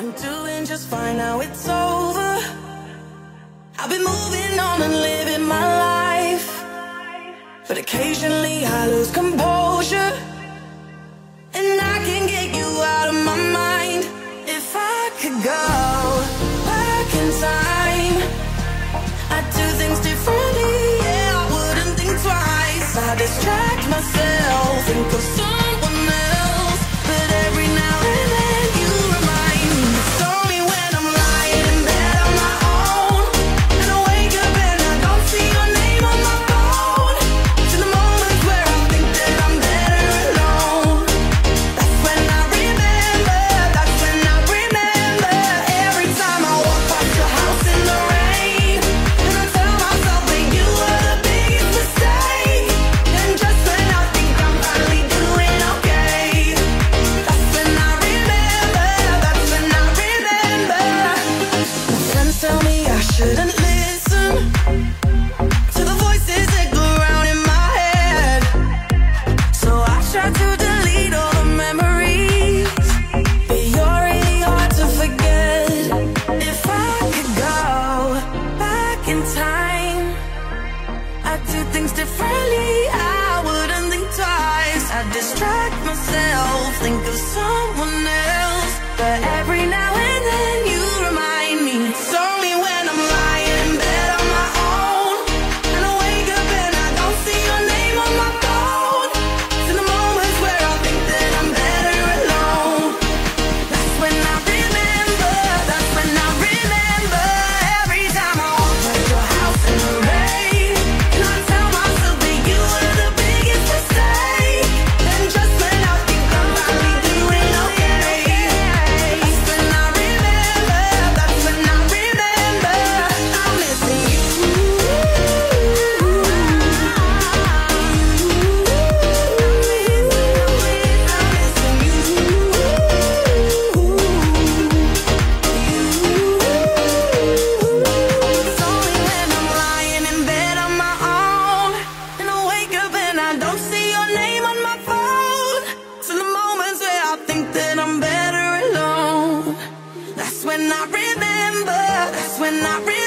I'm doing just fine now it's over. I've been moving on and living my life. But occasionally I lose composure. And I can get you out of my mind. If I could go back in time I'd do things differently, yeah, I wouldn't think twice. I distract myself. I do things differently. I wouldn't think twice. I distract myself. Think of something not really